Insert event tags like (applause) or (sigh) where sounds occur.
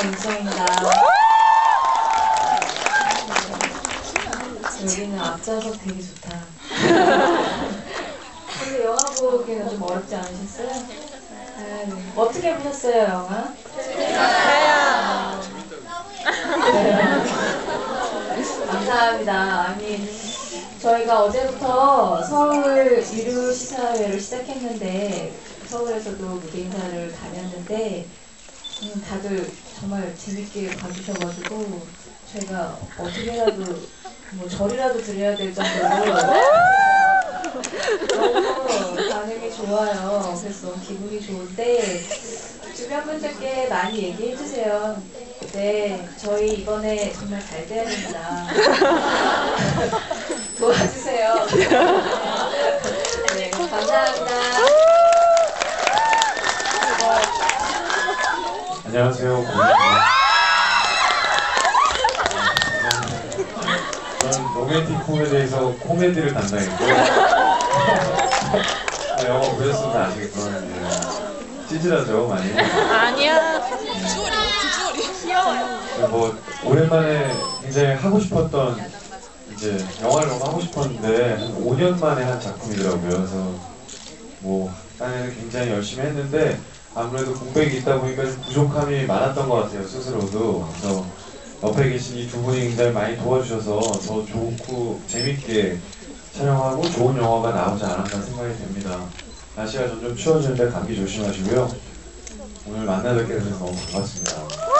김수정입니다. 여기는 앞좌석 되게 좋다. 근데 영화 보기가 좀 어렵지 않으셨어요? 아, 네. 어떻게 보셨어요, 영화? 감사합니다. 아니, 저희가 어제부터 서울 유료 시사회를 시작했는데, 서울에서도 무대 인사를 다녔는데, 음, 다들 정말 재밌게 봐주셔가지고, 저희가 어떻게라도, 뭐, 절이라도 드려야 될 정도로, (laughs) 너무 반응이 좋아요. 그래서 기분이 좋은데, 주변 분들께 많이 얘기해 주세요. 네, 저희 이번에 정말 잘 돼야 됩니다. (laughs) 도와주세요. (laughs) 네, 감사합니다. 안녕하세요. 저는 로맨틱 코미디에서 코미디를 담당했고요. 아, 영화 보셨으면 아시겠지만 예, 찌질하죠 많이. 아니야. 뭐 오랜만에 굉장히 하고 싶었던 이제 영화를 너무 하고 싶었는데 한 5년 만에 한 작품이더라고요. 그래서 뭐 딴에는 굉장히 열심히 했는데 아무래도 공백이 있다 보니까 좀 부족함이 많았던 것 같아요 스스로도. 그래서 옆에 계신 이 두 분이 굉장히 많이 도와주셔서 더 좋고 재밌게 촬영하고 좋은 영화가 나오지 않았나 생각이 됩니다. 날씨가 점점 추워지는데 감기 조심하시고요. 오늘 만나 뵙게 돼서 너무 반갑습니다.